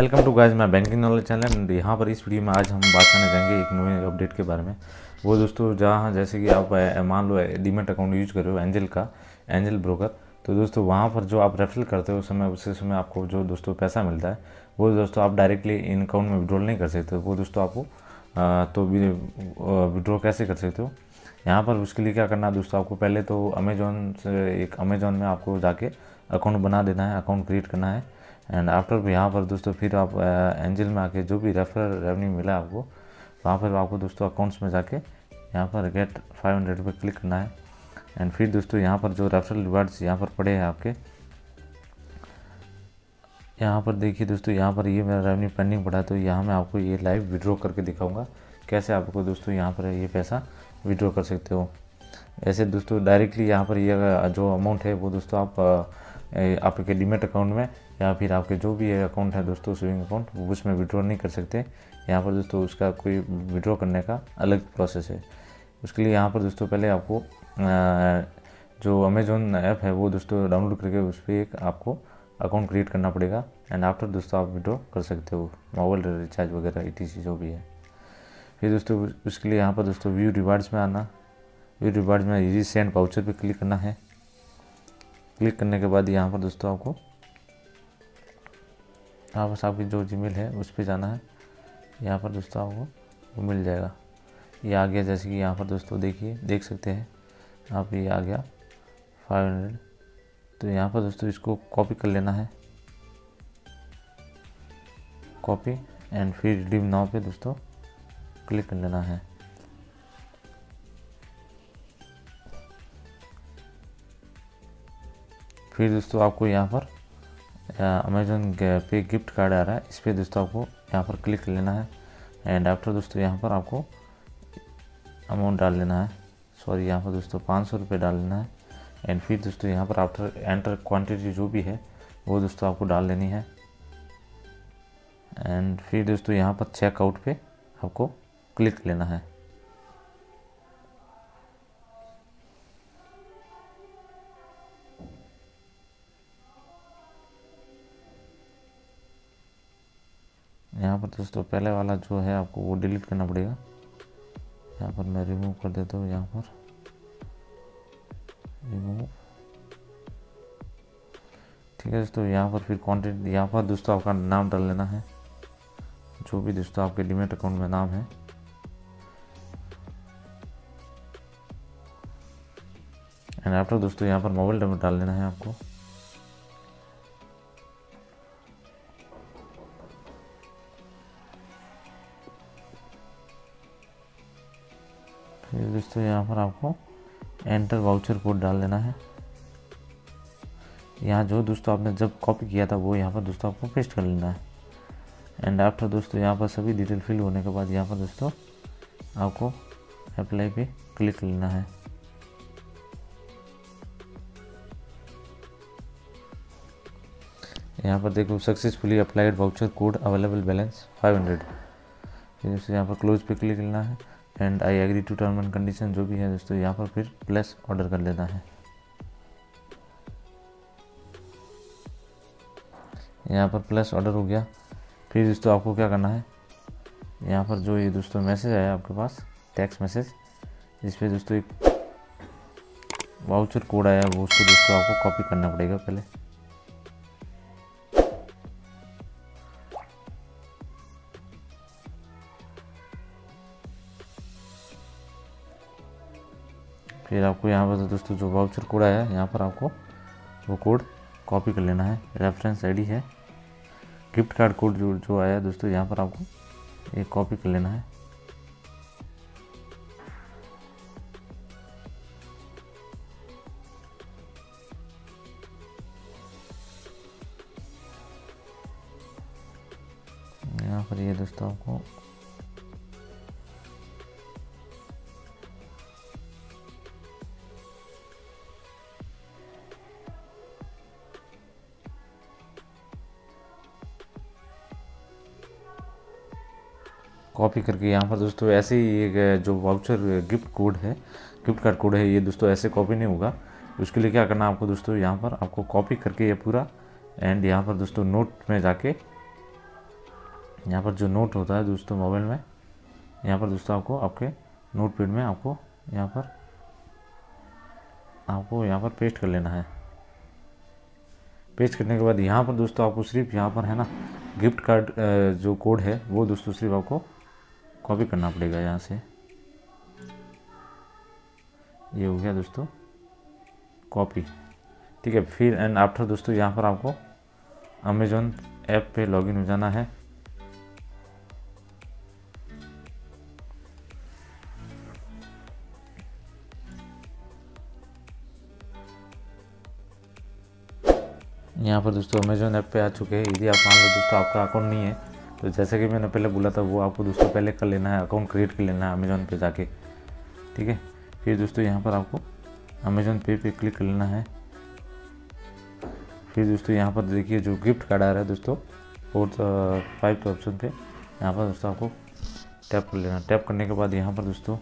Welcome to guys मैं banking knowledge channel and यहाँ पर इस वीडियो में आज हम बात करने जाएँगे एक नए अपडेट के बारे में। वो दोस्तों, जहाँ जैसे कि आप मान लो डीमेट अकाउंट यूज़ कर रहे हो एंजल का एंजल ब्रोकर तो दोस्तों वहाँ पर जो आप रेफरल करते हो उस समय, उसी समय आपको जो दोस्तों पैसा मिलता है, वो दोस्तों आप डायरेक्टली इन अकाउंट में विड्रॉल नहीं कर सकते वो दोस्तों आपको तो विड्रॉ कैसे कर सकते हो? यहाँ पर उसके लिए क्या करना है दोस्तों, आपको पहले तो अमेजोन से एक अमेजोन में आपको जाके अकाउंट बना देना है अकाउंट क्रिएट करना है। एंड आफ्टर यहाँ पर दोस्तों फिर आप एंजल में आके जो भी रेफरल रेवेन्यू मिला आपको, वहाँ पर आपको दोस्तों अकाउंट्स में जाके यहाँ पर गेट फाइव हंड्रेड पे क्लिक करना है। एंड फिर दोस्तों यहाँ पर जो रेफरल रिवार्ड्स यहाँ पर पड़े हैं आपके, यहाँ पर देखिए दोस्तों यहाँ पर ये मेरा रेवेन्यू पेंडिंग पड़ा है तो यहाँ मैं आपको ये लाइव विड्रॉ करके दिखाऊँगा। कैसे आपको दोस्तों यहाँ पर ये पैसा विड्रॉ कर सकते हो? ऐसे दोस्तों डायरेक्टली यहाँ पर ये जो अमाउंट है वो दोस्तों आप आपके डीमेट अकाउंट में या फिर आपके जो भी है अकाउंट है दोस्तों सेविंग अकाउंट वो उसमें विड्रॉ नहीं कर सकते। यहाँ पर दोस्तों, उसका कोई विड्रॉ करने का अलग प्रोसेस है। उसके लिए यहाँ पर दोस्तों, पहले आपको जो अमेजोन ऐप है, वो दोस्तों डाउनलोड करके उस पर एक आपको अकाउंट क्रिएट करना पड़ेगा। एंड आफ्टर दोस्तों, आप विड्रॉ कर सकते हो। मोबाइल रिचार्ज वगैरह ई जो भी है। फिर दोस्तों, उसके लिए यहाँ पर दोस्तों व्यू रिवार्ड्स में आना। व्यू रिवार्ड्स में इजी सेंड पाउचर पे क्लिक करना है। क्लिक करने के बाद यहाँ पर दोस्तों, आपको यहाँ पर आपकी जो जीमेल है, उस पर जाना है। यहाँ पर दोस्तों आपको वो मिल जाएगा। ये आ गया, जैसे कि यहाँ पर दोस्तों देखिए, देख सकते हैं। यहाँ पर ये आ गया फाइव हंड्रेड तो यहाँ पर दोस्तों इसको कॉपी कर लेना है। कॉपी एंड फिर रिडीम नाव पे दोस्तों क्लिक कर लेना है। फिर दोस्तों आपको यहाँ पर अमेजोन पे गिफ्ट कार्ड आ रहा है, इस पर दोस्तों आपको यहाँ पर क्लिक लेना है। एंड आफ्टर दोस्तों यहाँ पर आपको अमाउंट डाल लेना है। सॉरी यहाँ पर दोस्तों पाँच सौ रुपये डाल लेना है। एंड फिर दोस्तों यहाँ पर आफ्टर एंटर क्वांटिटी जो भी है, वो दोस्तों आपको डाल लेनी है। एंड फिर दोस्तों यहाँ पर चेकआउट पे आपको क्लिक लेना है। यहाँ पर दोस्तों, पहले वाला जो है आपको वो डिलीट करना पड़ेगा। यहाँ पर मैं रिमूव कर देता हूँ यहाँ पर। रिमूव ठीक है दोस्तों, यहाँ पर फिर कंटेंट यहाँ पर दोस्तों आपका नाम डाल लेना है। जो भी दोस्तों आपके डिमेट अकाउंट में नाम है। एंड आफ्टर दोस्तों, यहाँ पर मोबाइल नंबर डाल लेना है आपको। फिर दोस्तों यहाँ पर आपको एंटर वाउचर कोड डाल देना है। यहाँ जो दोस्तों आपने जब कॉपी किया था वो यहाँ पर दोस्तों आपको पेस्ट कर लेना है। एंड आफ्टर दोस्तों यहाँ पर सभी डिटेल फिल होने के बाद यहाँ पर दोस्तों आपको अप्लाई पे क्लिक लेना है। यहाँ पर देखो successfully applied voucher code available balance 500 फिर दोस्तों यहाँ पर क्लोज पे क्लिक लेना है। And I agree to term and condition जो भी है दोस्तों, यहाँ पर फिर प्लस ऑर्डर कर लेना है। यहाँ पर प्लस ऑर्डर हो गया। फिर दोस्तों आपको क्या करना है? यहाँ पर जो ये दोस्तों मैसेज आया आपके पास टेक्स्ट मैसेज जिस पे दोस्तों एक वाउचर कोड आया, वो उसको दोस्तों आपको कॉपी करना पड़ेगा पहले। फिर आपको यहाँ पर दोस्तों जो वाउचर कोड आया यहाँ पर आपको वो कोड कॉपी कर लेना है। रेफरेंस आईडी है। गिफ्ट कार्ड कोड जो जो आया दोस्तों, यहाँ पर आपको एक कॉपी कर लेना है। यहाँ पर ये दोस्तों आपको कॉपी करके यहाँ पर दोस्तों ऐसे ही एक जो वाउचर गिफ्ट कोड है गिफ्ट कार्ड कोड है, ये दोस्तों ऐसे कॉपी नहीं होगा। उसके लिए क्या करना आपको दोस्तों, यहाँ पर आपको कॉपी करके ये पूरा एंड यहाँ पर दोस्तों नोट में जाके, यहाँ पर जो नोट होता है दोस्तों मोबाइल में, यहाँ पर दोस्तों आपको, आपके नोट पैड में आपको यहाँ पर, आपको यहाँ पर पेस्ट कर लेना है। पेस्ट करने के बाद यहाँ पर दोस्तों आपको सिर्फ़ यहाँ पर है ना गिफ्ट कार्ड जो कोड है, वो दोस्तों सिर्फ़ आपको कॉपी करना पड़ेगा यहाँ से। ये हो गया दोस्तों। कॉपी ठीक है, फिर एंड आफ्टर दोस्तों यहाँ पर आपको अमेजोन ऐप पे लॉगिन हो जाना है। यहाँ पर दोस्तों अमेजोन ऐप पे आ चुके हैं। यदि आप मान लो दोस्तों आपका अकाउंट नहीं है तो जैसे कि मैंने पहले बोला था, वो आपको दोस्तों पहले कर लेना है अकाउंट क्रिएट कर लेना है अमेजोन पे जाके। ठीक है? फिर दोस्तों यहाँ पर आपको अमेजोन पे पे क्लिक कर लेना है। फिर दोस्तों यहाँ पर देखिए जो गिफ्ट कार्ड आ रहा है दोस्तों फोर्थ फाइव ऑप्शन पे, यहाँ पर दोस्तों आपको टैप कर लेना। टैप करने के बाद यहाँ पर दोस्तों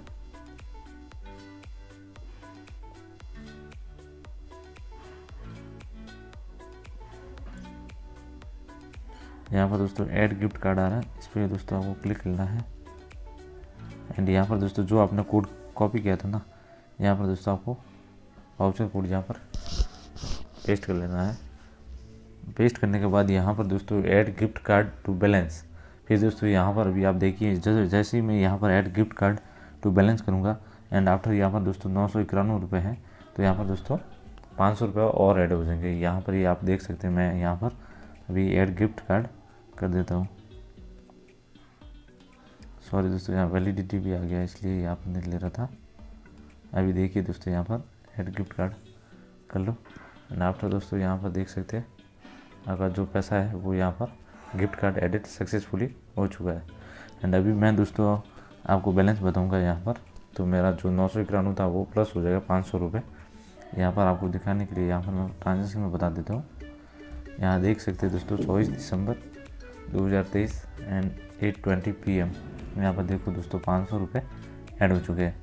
यहाँ पर दोस्तों ऐड गिफ्ट कार्ड आ रहा है इस पर दोस्तों आपको क्लिक करना है एंड यहाँ पर दोस्तों जो आपने कोड कॉपी किया था ना यहाँ पर दोस्तों आपको वाउचर कोड यहाँ पर पेस्ट कर लेना है पेस्ट करने के बाद यहाँ पर दोस्तों add gift card to balance फिर दोस्तों यहाँ पर अभी आप देखिए जैसे जैसे ही मैं यहाँ पर add gift card to balance करूँगा एंड आफ्टर यहाँ पर दोस्तों नौ सौ इक्यानवे रुपये हैं तो यहाँ पर दोस्तों पाँच सौ रुपये और ऐड हो जाएँगे यहाँ पर ये आप देख सकते हैं मैं यहाँ पर अभी ऐड गिफ्ट कार्ड कर देता हूँ। सॉरी दोस्तों, यहाँ वैलिडिटी भी आ गया, इसलिए यहाँ पर नहीं ले रहा था। अभी देखिए दोस्तों, यहाँ पर हेड गिफ्ट कार्ड कर लो। एंड आफ्टर दोस्तों, यहाँ पर देख सकते हैं अगर जो पैसा है, वो यहाँ पर गिफ्ट कार्ड एडिट सक्सेसफुली हो चुका है। एंड अभी मैं दोस्तों, आपको बैलेंस बताऊँगा यहाँ पर। तो मेरा जो नौ सौ इक्यानवे था, वो प्लस हो जाएगा पाँच सौ रुपये यहाँ पर आपको दिखाने के लिए, यहाँ पर मैं ट्रांजेक्शन में बता देता हूँ। यहाँ देख सकते हैं दोस्तों, चौबीस दिसंबर 2023 एंड 8:20 पीएम यहाँ पर देखो दोस्तों पाँच सौ रुपये ऐड हो चुके हैं।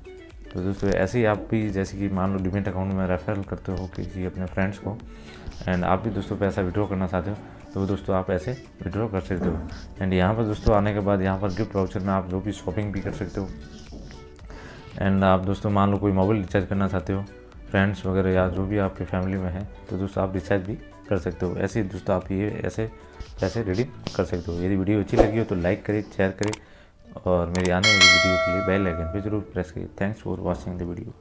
तो दोस्तों ऐसे ही आप भी जैसे कि मान लो डिमेट अकाउंट में रेफरल करते हो किसी अपने फ्रेंड्स को एंड आप भी दोस्तों पैसा विड्रॉ करना चाहते हो तो दोस्तों आप ऐसे विड्रॉ कर सकते हो। एंड यहाँ पर दोस्तों आने के बाद यहाँ पर गिफ्ट वाउचर में आप जो भी शॉपिंग भी कर सकते हो। एंड आप दोस्तों मान लो कोई मोबाइल रिचार्ज करना चाहते हो फ्रेंड्स वगैरह या जो भी आपकी फैमिली में है तो दोस्तों आप रिचार्ज भी कर सकते हो। ऐसे दोस्तों, आप ये, ऐसे पैसे रेडी कर सकते हो। यदि वीडियो अच्छी लगी हो तो लाइक करें शेयर करें और मेरी आने वाली वीडियो के लिए बेल आइकन पर ज़रूर प्रेस करें। Thanks for watching the video